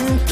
listen